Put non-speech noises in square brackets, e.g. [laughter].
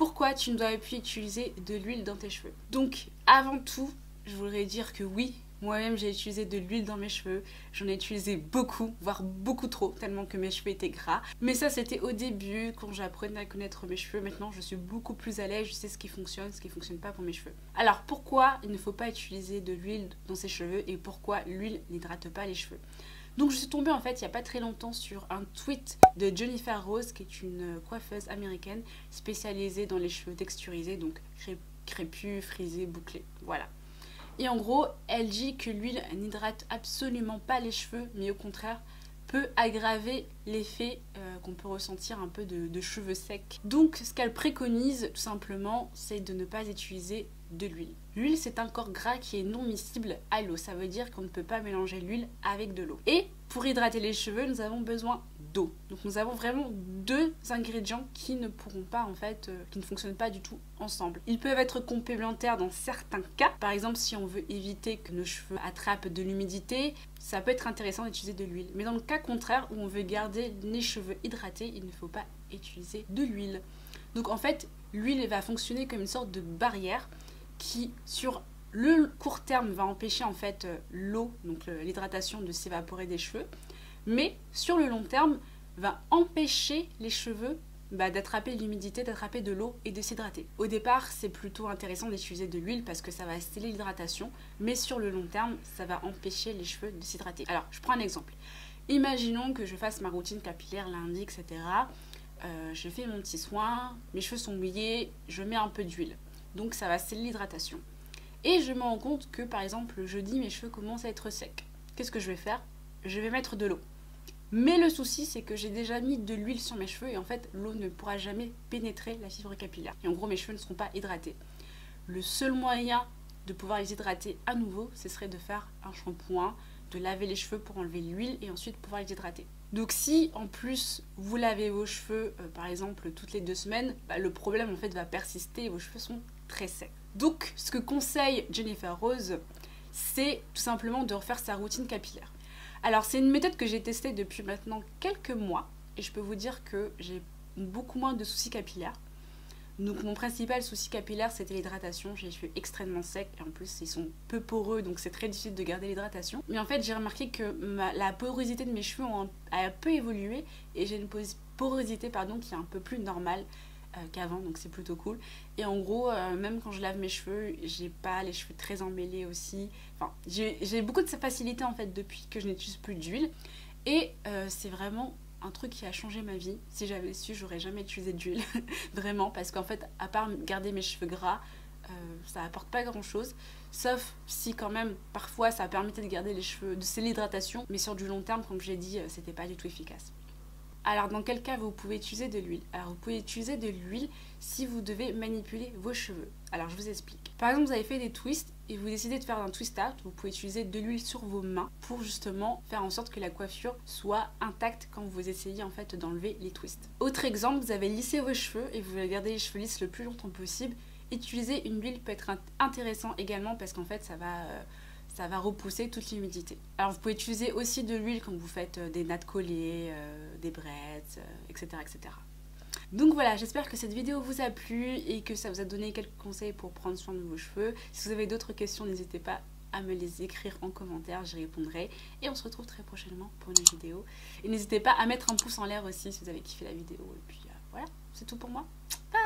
pourquoi tu ne dois plus utiliser de l'huile dans tes cheveux. Donc avant tout, je voudrais dire que oui, moi-même, j'ai utilisé de l'huile dans mes cheveux. J'en ai utilisé beaucoup, voire beaucoup trop, tellement que mes cheveux étaient gras. Mais ça, c'était au début, quand j'apprenais à connaître mes cheveux. Maintenant, je suis beaucoup plus à l'aise. Je sais ce qui fonctionne, ce qui ne fonctionne pas pour mes cheveux. Alors, pourquoi il ne faut pas utiliser de l'huile dans ses cheveux et pourquoi l'huile n'hydrate pas les cheveux? Donc je suis tombée en fait il n'y a pas très longtemps sur un tweet de Jennifer Rose qui est une coiffeuse américaine spécialisée dans les cheveux texturisés, donc crépus, frisés, bouclés. Voilà. Et en gros, elle dit que l'huile n'hydrate absolument pas les cheveux, mais au contraire peut aggraver l'effet euh, qu'on peut ressentir un peu de, cheveux secs. Donc ce qu'elle préconise tout simplement, c'est de ne pas utiliser de l'huile. L'huile c'est un corps gras qui est non miscible à l'eau, ça veut dire qu'on ne peut pas mélanger l'huile avec de l'eau. Et pour hydrater les cheveux, nous avons besoin d'eau. Donc nous avons vraiment deux ingrédients qui ne pourront pas en fait, euh, qui ne fonctionnent pas du tout ensemble. Ils peuvent être complémentaires dans certains cas. Par exemple, si on veut éviter que nos cheveux attrapent de l'humidité, ça peut être intéressant d'utiliser de l'huile. Mais dans le cas contraire où on veut garder les cheveux hydratés, il ne faut pas utiliser de l'huile. Donc en fait, l'huile va fonctionner comme une sorte de barrière qui sur le court terme va empêcher en fait euh, l'eau, donc l'hydratation de s'évaporer des cheveux, mais sur le long terme va empêcher les cheveux bah, d'attraper l'humidité, d'attraper de l'eau et de s'hydrater. Au départ, c'est plutôt intéressant d'utiliser de l'huile parce que ça va sceller l'hydratation, mais sur le long terme, ça va empêcher les cheveux de s'hydrater. Alors, je prends un exemple. Imaginons que je fasse ma routine capillaire lundi, etc. Euh, je fais mon petit soin, mes cheveux sont mouillés, je mets un peu d'huile. Donc ça va sceller l'hydratation. Et je me rends compte que par exemple le jeudi mes cheveux commencent à être secs. Qu'est-ce que je vais faire? Je vais mettre de l'eau. Mais le souci c'est que j'ai déjà mis de l'huile sur mes cheveux et en fait l'eau ne pourra jamais pénétrer la fibre capillaire. Et en gros mes cheveux ne seront pas hydratés. Le seul moyen de pouvoir les hydrater à nouveau, ce serait de faire un shampoing, de laver les cheveux pour enlever l'huile et ensuite pouvoir les hydrater. Donc si en plus vous lavez vos cheveux euh, par exemple toutes les deux semaines, bah, le problème en fait va persister et vos cheveux sont très secs. Donc ce que conseille Jennifer Rose, c'est tout simplement de refaire sa routine capillaire. Alors c'est une méthode que j'ai testée depuis maintenant quelques mois et je peux vous dire que j'ai beaucoup moins de soucis capillaires. Donc mon principal souci capillaire c'était l'hydratation, j'ai les cheveux extrêmement secs et en plus ils sont peu poreux donc c'est très difficile de garder l'hydratation. Mais en fait j'ai remarqué que la porosité de mes cheveux a un peu évolué et j'ai une porosité pardon, qui est un peu plus normale euh, qu'avant donc c'est plutôt cool. Et en gros euh, même quand je lave mes cheveux j'ai pas les cheveux très emmêlés aussi. Enfin j'ai beaucoup de facilité en fait depuis que je n'utilise plus d'huile et euh, c'est vraiment un truc qui a changé ma vie. Si j'avais su, j'aurais jamais utilisé d'huile. [laughs] Vraiment, parce qu'en fait, à part garder mes cheveux gras, euh, ça apporte pas grand chose. Sauf si, quand même, parfois, ça permettait de garder les cheveux, de l'hydratation. Mais sur du long terme, comme j'ai dit, euh, c'était pas du tout efficace. Alors dans quel cas vous pouvez utiliser de l'huile? Alors vous pouvez utiliser de l'huile si vous devez manipuler vos cheveux. Alors je vous explique. Par exemple vous avez fait des twists et vous décidez de faire un twist out, vous pouvez utiliser de l'huile sur vos mains pour justement faire en sorte que la coiffure soit intacte quand vous essayez en fait d'enlever les twists. Autre exemple, vous avez lissé vos cheveux et vous voulez garder les cheveux lisses le plus longtemps possible. Utiliser une huile peut être intéressant également parce qu'en fait ça va... Euh, ça va repousser toute l'humidité. Alors vous pouvez utiliser aussi de l'huile quand vous faites euh, des nattes collées, euh, des brettes, etc., etc. Donc voilà, j'espère que cette vidéo vous a plu et que ça vous a donné quelques conseils pour prendre soin de vos cheveux. Si vous avez d'autres questions, n'hésitez pas à me les écrire en commentaire, j'y répondrai. Et on se retrouve très prochainement pour une vidéo. Et n'hésitez pas à mettre un pouce en l'air aussi si vous avez kiffé la vidéo. Et puis euh, voilà, c'est tout pour moi. Bye